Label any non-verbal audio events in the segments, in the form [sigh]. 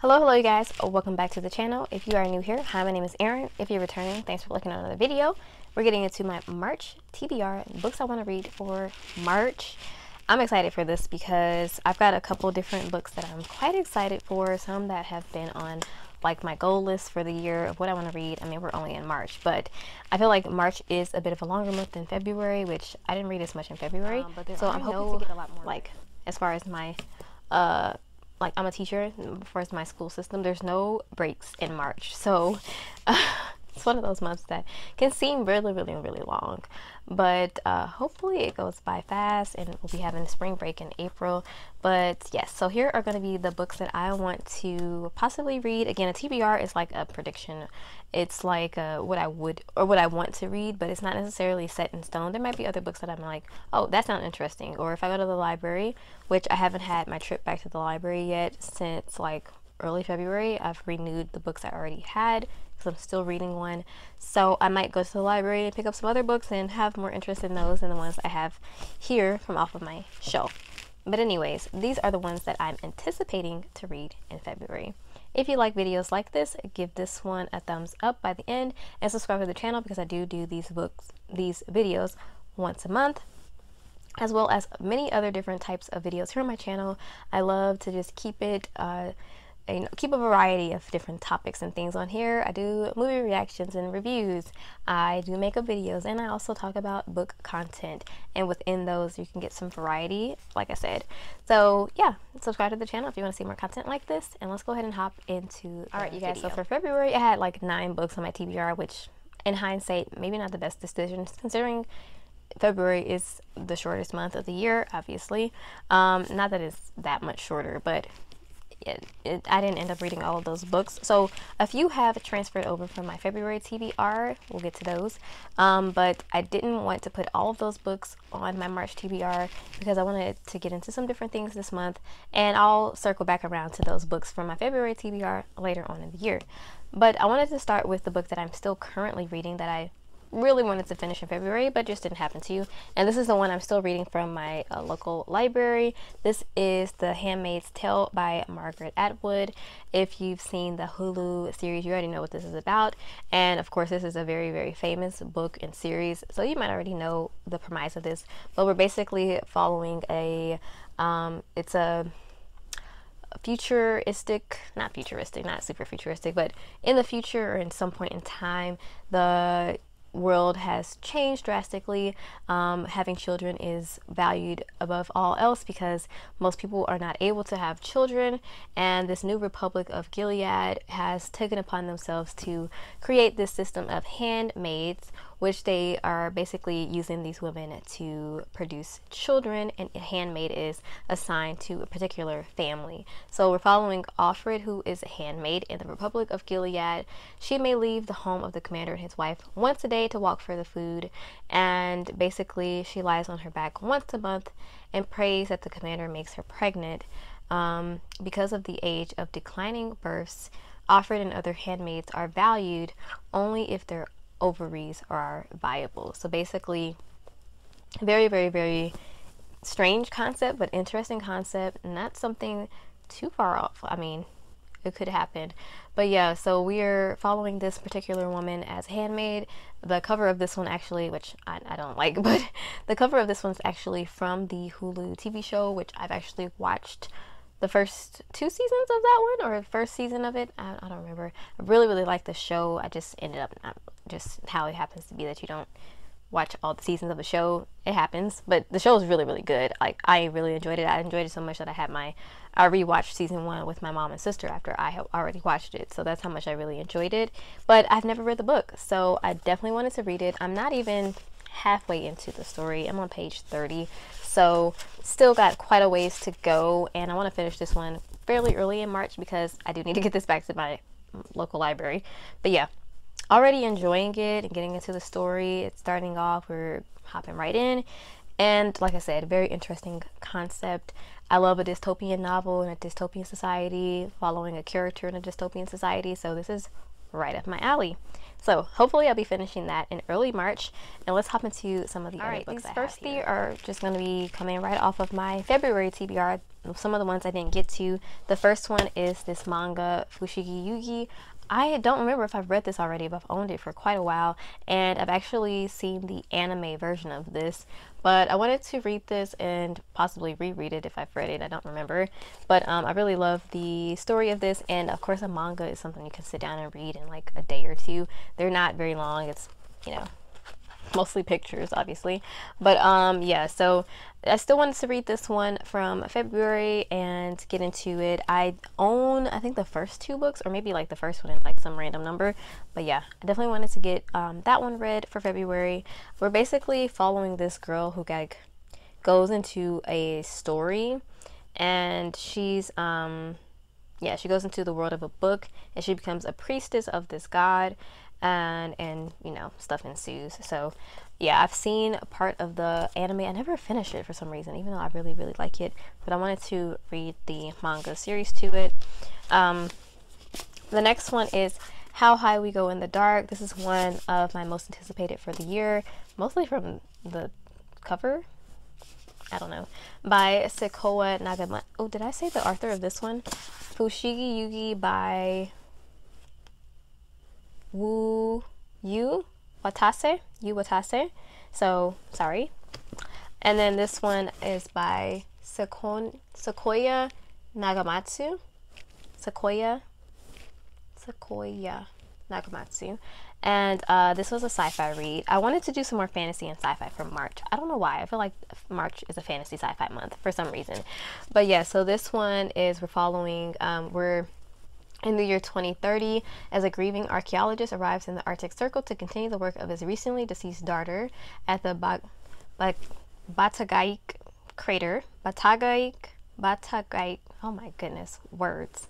Hello, hello you guys. Welcome back to the channel. If you are new here, hi, my name is Erin. If you're returning, thanks for looking at another video. We're getting into my March TBR, books I want to read for March. I'm excited for this because I've got a couple different books that I'm quite excited for, some that have been on like my goal list for the year of what I want to read. I mean, we're only in March, but I feel like March is a bit of a longer month than February, which I didn't read as much in February. Um, so I'm hoping to get a lot more like as far as my uh like I'm a teacher for my school system. There's no breaks in March, so uh, [laughs] it's one of those months that can seem really, really, really long. But uh, hopefully it goes by fast, and we'll be having spring break in April. But yes, so here are going to be the books that I want to possibly read. Again, a TBR is like a prediction. It's like uh, what I would or what I want to read, but it's not necessarily set in stone. There might be other books that I'm like, oh, that sounds interesting. Or if I go to the library, which I haven't had my trip back to the library yet since like early February. I've renewed the books I already had because I'm still reading one. So I might go to the library and pick up some other books and have more interest in those than the ones I have here from off of my shelf. But anyways, these are the ones that I'm anticipating to read in February. If you like videos like this, give this one a thumbs up by the end and subscribe to the channel because I do do these books, these videos once a month as well as many other different types of videos here on my channel. I love to just keep it uh, you know, keep a variety of different topics and things on here. I do movie reactions and reviews. I do makeup videos and I also talk about book content. And within those, you can get some variety, like I said. So yeah, subscribe to the channel if you want to see more content like this. And let's go ahead and hop into All right, you guys. Video. So for February, I had like nine books on my TBR, which in hindsight, maybe not the best decision considering February is the shortest month of the year, obviously. Um, not that it's that much shorter, but it, it, I didn't end up reading all of those books. So a few have transferred over from my February TBR. We'll get to those. Um, but I didn't want to put all of those books on my March TBR because I wanted to get into some different things this month. And I'll circle back around to those books from my February TBR later on in the year. But I wanted to start with the book that I'm still currently reading that I really wanted to finish in February, but just didn't happen to. you. And this is the one I'm still reading from my uh, local library. This is The Handmaid's Tale by Margaret Atwood. If you've seen the Hulu series, you already know what this is about. And of course, this is a very, very famous book and series, so you might already know the premise of this. But we're basically following a, um, it's a futuristic, not futuristic, not super futuristic, but in the future or in some point in time, the world has changed drastically. Um, having children is valued above all else because most people are not able to have children, and this new Republic of Gilead has taken upon themselves to create this system of handmaids which they are basically using these women to produce children, and a handmaid is assigned to a particular family. So we're following Offred, who is a handmaid in the Republic of Gilead. She may leave the home of the commander and his wife once a day to walk for the food, and basically she lies on her back once a month and prays that the commander makes her pregnant. Um, because of the age of declining births, Offred and other handmaids are valued only if they're ovaries are viable. So basically, very, very, very strange concept, but interesting concept. Not something too far off. I mean, it could happen. But yeah, so we're following this particular woman as handmaid. The cover of this one actually, which I, I don't like, [laughs] but the cover of this one's actually from the Hulu TV show, which I've actually watched the first two seasons of that one or first season of it. I, I don't remember. I really, really liked the show. I just ended up not just how it happens to be that you don't watch all the seasons of a show. It happens, but the show is really, really good. Like I really enjoyed it. I enjoyed it so much that I had my I rewatched season one with my mom and sister after I had already watched it. So that's how much I really enjoyed it. But I've never read the book, so I definitely wanted to read it. I'm not even halfway into the story. I'm on page 30. So still got quite a ways to go and I want to finish this one fairly early in March because I do need to get this back to my local library. But yeah, already enjoying it and getting into the story. It's starting off, we're hopping right in. And like I said, very interesting concept. I love a dystopian novel and a dystopian society, following a character in a dystopian society. So this is right up my alley. So hopefully I'll be finishing that in early March. And let's hop into some of the All other right, books these first three are just going to be coming right off of my February TBR. some of the ones I didn't get to. The first one is this manga, Fushigi Yugi. I don't remember if I've read this already, but I've owned it for quite a while, and I've actually seen the anime version of this. But I wanted to read this and possibly reread it if I've read it. I don't remember, but um, I really love the story of this, and of course, a manga is something you can sit down and read in like a day or two. They're not very long. It's you know mostly pictures obviously. But um yeah so i still wanted to read this one from february and get into it. I own i think the first two books or maybe like the first one in like some random number. But yeah i definitely wanted to get um, that one read for february. We're basically following this girl who like goes into a story and she's um yeah she goes into the world of a book and she becomes a priestess of this god and and you know stuff ensues. So yeah i've seen a part of the anime. I never finished it for some reason even though i really really like it but i wanted to read the manga series to it. Um, the next one is how high we go in the dark. This is one of my most anticipated for the year mostly from the cover. I don't know, by Sekowa Nagama. Oh, did I say the author of this one? Fushigi Yugi by Wu Yu Watase. Yu Watase. So sorry. And then this one is by Sekon, Sequoia Nagamatsu. Sequoia. Sequoia Nagamatsu. And uh, this was a sci-fi read. I wanted to do some more fantasy and sci-fi for March. I don't know why. I feel like March is a fantasy sci-fi month for some reason. But yeah, so this one is we're following. Um, we're in the year 2030, as a grieving archaeologist arrives in the Arctic Circle to continue the work of his recently deceased daughter at the ba- ba- Batagaik crater, Batagaik, Batagaik, oh my goodness, words,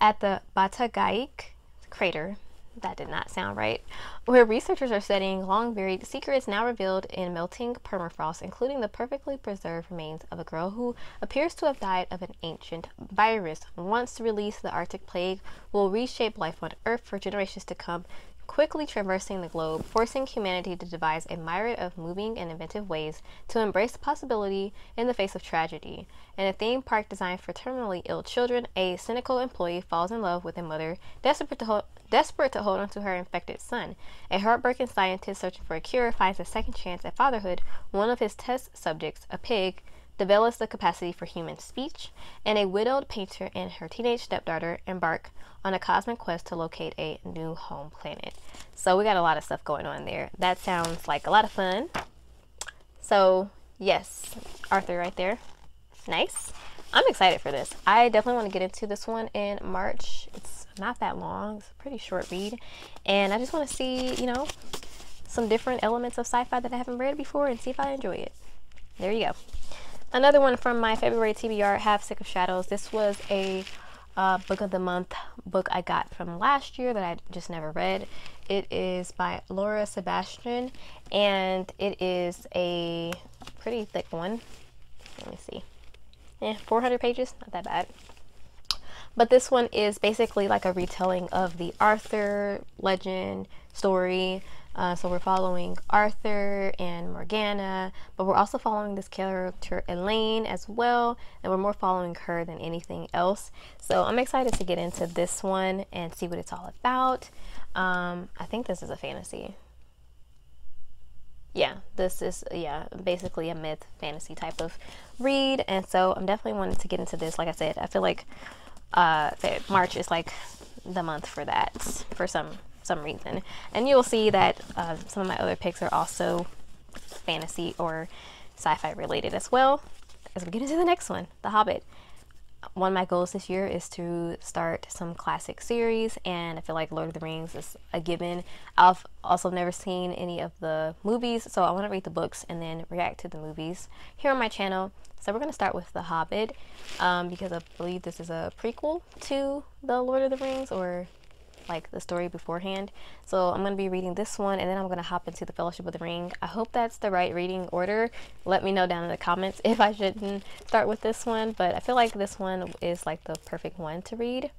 at the Batagaik crater that did not sound right, where researchers are studying long buried secrets now revealed in melting permafrost, including the perfectly preserved remains of a girl who appears to have died of an ancient virus. Once released, the Arctic plague will reshape life on Earth for generations to come, quickly traversing the globe, forcing humanity to devise a myriad of moving and inventive ways to embrace possibility in the face of tragedy. In a theme park designed for terminally ill children, a cynical employee falls in love with a mother desperate to hold, desperate to hold on to her infected son. A heartbroken scientist searching for a cure finds a second chance at fatherhood. One of his test subjects, a pig, develops the capacity for human speech, and a widowed painter and her teenage stepdaughter embark on a cosmic quest to locate a new home planet. So we got a lot of stuff going on there. That sounds like a lot of fun. So yes, Arthur right there. Nice. I'm excited for this. I definitely want to get into this one in March. It's not that long. It's a pretty short read. And I just want to see, you know, some different elements of sci-fi that I haven't read before and see if I enjoy it. There you go. Another one from my February TBR, Half Sick of Shadows. This was a uh, book of the month book I got from last year that I just never read. It is by Laura Sebastian and it is a pretty thick one. Let me see. Yeah, 400 pages, not that bad. But this one is basically like a retelling of the Arthur legend story uh, so we're following Arthur and Morgana, but we're also following this character Elaine as well, and we're more following her than anything else. So I'm excited to get into this one and see what it's all about. Um, I think this is a fantasy. Yeah, this is yeah basically a myth fantasy type of read, and so I'm definitely wanting to get into this. Like I said, I feel like uh, March is like the month for that for some some reason. And you'll see that uh, some of my other picks are also fantasy or sci-fi related as well. As we get into the next one, The Hobbit. One of my goals this year is to start some classic series, and I feel like Lord of the Rings is a given. I've also never seen any of the movies, so I want to read the books and then react to the movies here on my channel. So we're going to start with The Hobbit um, because I believe this is a prequel to The Lord of the Rings, or like the story beforehand. So I'm going to be reading this one and then I'm going to hop into the Fellowship of the Ring. I hope that's the right reading order. Let me know down in the comments [laughs] if I shouldn't start with this one, but I feel like this one is like the perfect one to read.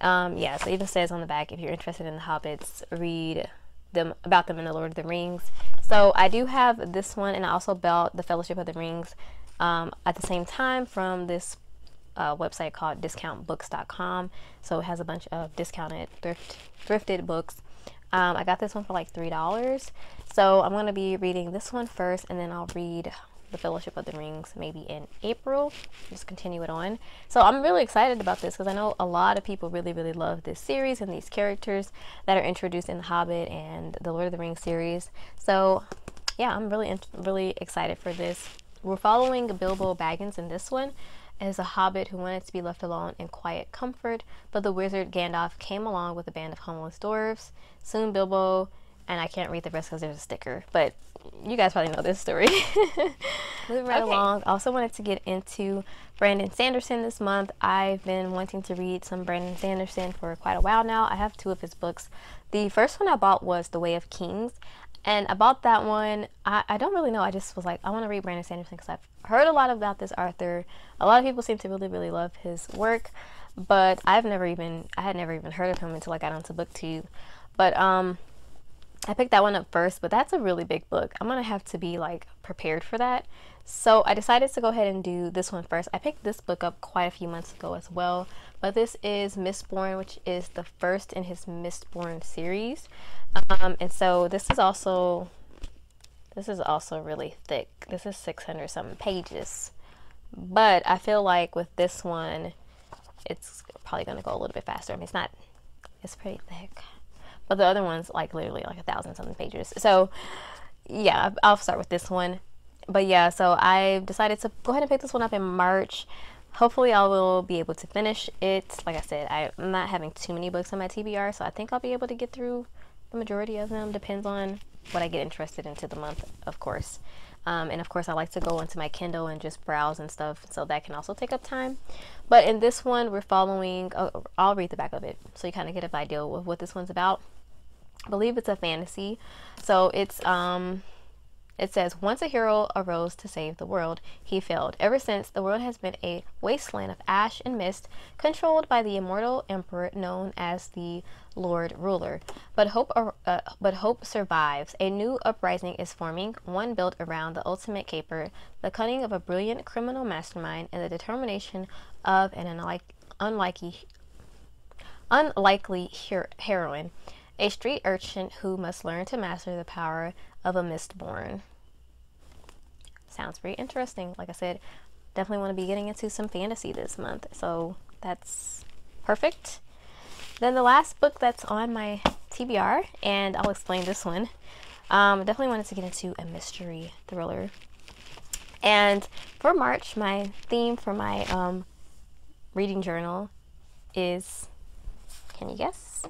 Um, yeah, so it even says on the back, if you're interested in the Hobbits, read them about them in the Lord of the Rings. So I do have this one and I also bought the Fellowship of the Rings um, at the same time from this website called discountbooks.com. So it has a bunch of discounted thrift thrifted books. Um, I got this one for like three dollars. So I'm gonna be reading this one first, and then I'll read the Fellowship of the Rings maybe in April. Just continue it on. So I'm really excited about this because I know a lot of people really, really love this series and these characters that are introduced in The Hobbit and the Lord of the Rings series. So yeah, I'm really, really excited for this. We're following Bilbo Baggins in this one as a hobbit who wanted to be left alone in quiet comfort, but the wizard Gandalf came along with a band of homeless dwarves. Soon Bilbo, and I can't read the rest because there's a sticker, but you guys probably know this story. [laughs] Moving right okay. along, also wanted to get into Brandon Sanderson this month. I've been wanting to read some Brandon Sanderson for quite a while now. I have two of his books. The first one I bought was The Way of Kings. And I bought that one. I, I don't really know. I just was like, I want to read Brandon Sanderson because I've heard a lot about this author. A lot of people seem to really, really love his work. But I've never even, I had never even heard of him until I got onto BookTube. But um, I picked that one up first, but that's a really big book. I'm gonna have to be like prepared for that. So I decided to go ahead and do this one first. I picked this book up quite a few months ago as well, but this is Mistborn, which is the first in his Mistborn series. Um, and so this is also, this is also really thick. This is 600 something pages. But I feel like with this one, it's probably gonna go a little bit faster. I mean, it's not, it's pretty thick but the other one's like literally like a thousand something pages. So yeah, I'll start with this one. But yeah, so I decided to go ahead and pick this one up in March. Hopefully I will be able to finish it. Like I said, I'm not having too many books on my TBR, so I think I'll be able to get through the majority of them. Depends on what I get interested into the month, of course. Um, and of course, I like to go into my Kindle and just browse and stuff, so that can also take up time. But in this one, we're following, oh, I'll read the back of it so you kind of get an idea of what this one's about. I believe it's a fantasy. So it's um it says once a hero arose to save the world, he failed. Ever since the world has been a wasteland of ash and mist, controlled by the immortal emperor known as the Lord Ruler. But hope uh, but hope survives. A new uprising is forming, one built around the ultimate caper, the cunning of a brilliant criminal mastermind, and the determination of an unlike, unlikely unlikely heroine a street urchin who must learn to master the power of a mistborn. Sounds pretty interesting. Like I said, definitely want to be getting into some fantasy this month, so that's perfect. Then the last book that's on my TBR, and I'll explain this one. Um, definitely wanted to get into a mystery thriller. And for March, my theme for my um, reading journal is, can you guess?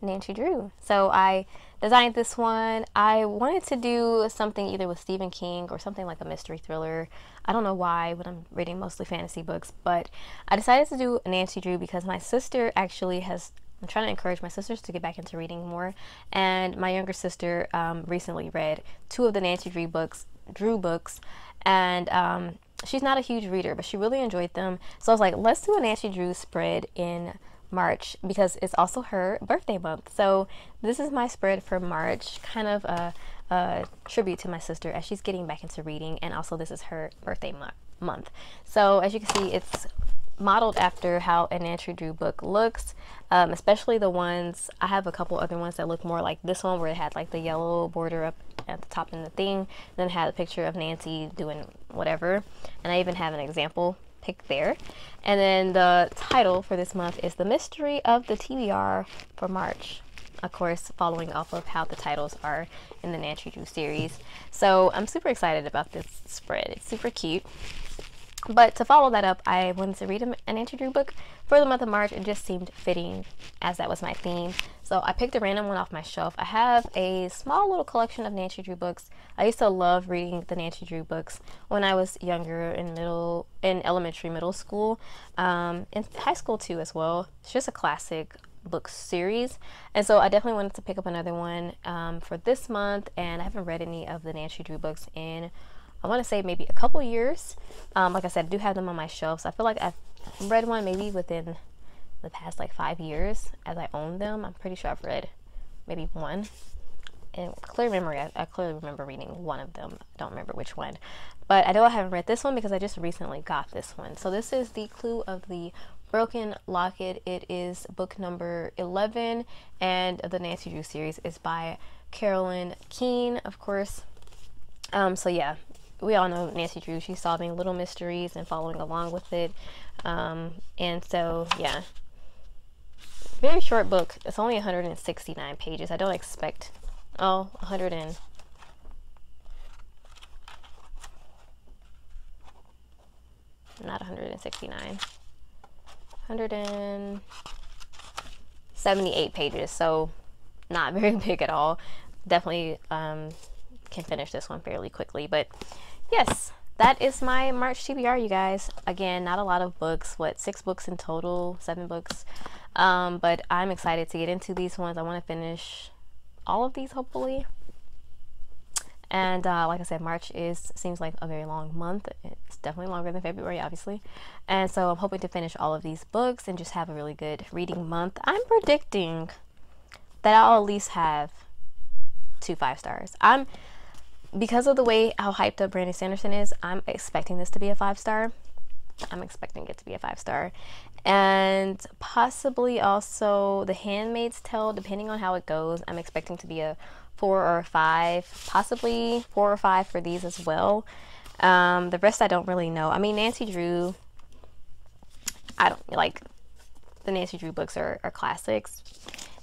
Nancy Drew. So I designed this one. I wanted to do something either with Stephen King or something like a mystery thriller. I don't know why when I'm reading mostly fantasy books, but I decided to do Nancy Drew because my sister actually has. I'm trying to encourage my sisters to get back into reading more, and my younger sister um, recently read two of the Nancy Drew books, Drew books, and um, she's not a huge reader, but she really enjoyed them. So I was like, let's do a Nancy Drew spread in March because it's also her birthday month. So this is my spread for March, kind of a, a tribute to my sister as she's getting back into reading, and also this is her birthday mo month. So as you can see, it's modeled after how a Nancy Drew book looks, um, especially the ones, I have a couple other ones that look more like this one where it had like the yellow border up at the top in the thing, then had a picture of Nancy doing whatever, and I even have an example pick there. And then the title for this month is The Mystery of the TBR for March. Of course, following off of how the titles are in the Nancy Drew series. So I'm super excited about this spread. It's super cute. But to follow that up, I wanted to read an Nancy Drew book for the month of March. It just seemed fitting as that was my theme. So I picked a random one off my shelf. I have a small little collection of Nancy Drew books. I used to love reading the Nancy Drew books when I was younger in middle, in elementary, middle school, um, in high school too as well. It's just a classic book series and so I definitely wanted to pick up another one um, for this month and I haven't read any of the Nancy Drew books in I want to say maybe a couple years. Um, like I said, I do have them on my shelf. So I feel like I've read one maybe within the past like five years as I own them. I'm pretty sure I've read maybe one. in clear memory, I, I clearly remember reading one of them. I don't remember which one. But I know I haven't read this one because I just recently got this one. So this is The Clue of the Broken Locket. It is book number 11, and the Nancy Drew series is by Carolyn Keene, of course. Um, so yeah, we all know Nancy Drew. She's solving little mysteries and following along with it. Um, and so yeah, very short book. It's only 169 pages. I don't expect, oh, 100 and, not 169, 178 pages. So not [laughs] very big at all. Definitely um, can finish this one fairly quickly. But yes, that is my March TBR, you guys. Again, not a lot of books. What, six books in total? Seven books? Um, but I'm excited to get into these ones. I want to finish all of these hopefully. And uh, like I said, March is seems like a very long month. It's definitely longer than February, obviously. And so I'm hoping to finish all of these books and just have a really good reading month. I'm predicting that I'll at least have two five stars. I'm because of the way how hyped up Brandon Sanderson is. I'm expecting this to be a five star. I'm expecting it to be a five star and possibly also The Handmaid's Tale, depending on how it goes. I'm expecting to be a four or a five, possibly four or five for these as well. Um, the rest I don't really know. I mean, Nancy Drew, I don't like the Nancy Drew books are, are classics.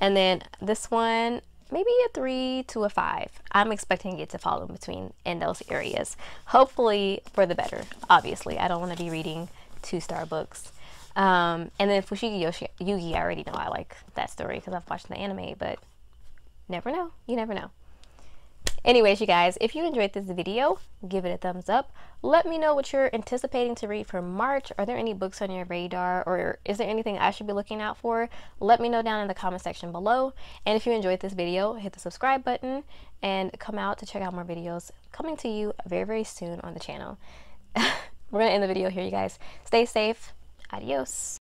And then this one, maybe a three to a five. I'm expecting it to fall in between in those areas. Hopefully for the better, obviously. I don't want to be reading two star books. Um, and then Fushigi Yoshi, Yugi, I already know I like that story because I've watched the anime, but never know. You never know. Anyways, you guys, if you enjoyed this video, give it a thumbs up. Let me know what you're anticipating to read for March. Are there any books on your radar or is there anything I should be looking out for? Let me know down in the comment section below. And if you enjoyed this video, hit the subscribe button and come out to check out more videos coming to you very, very soon on the channel. [laughs] We're going to end the video here, you guys. Stay safe. Adios.